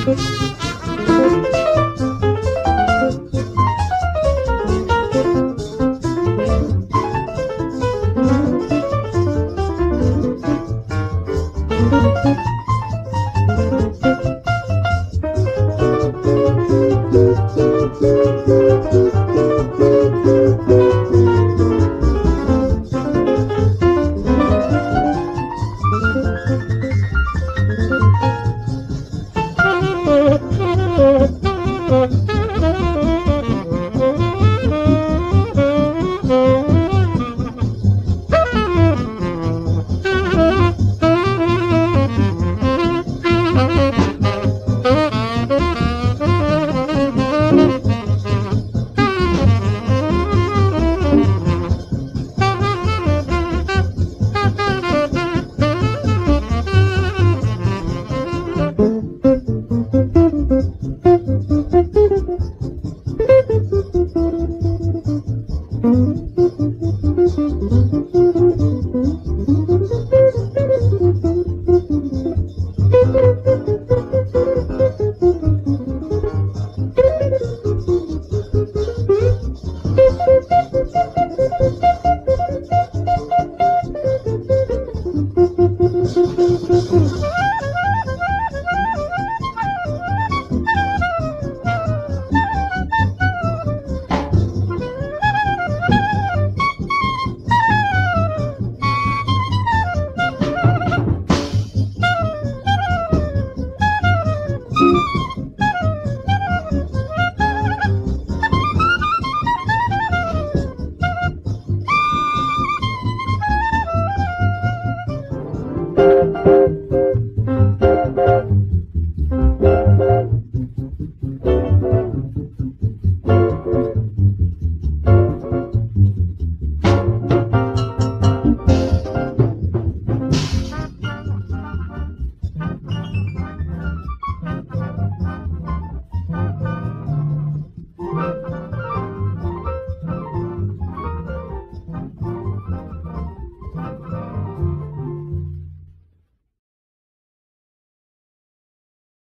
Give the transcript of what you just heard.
Thank Thank you.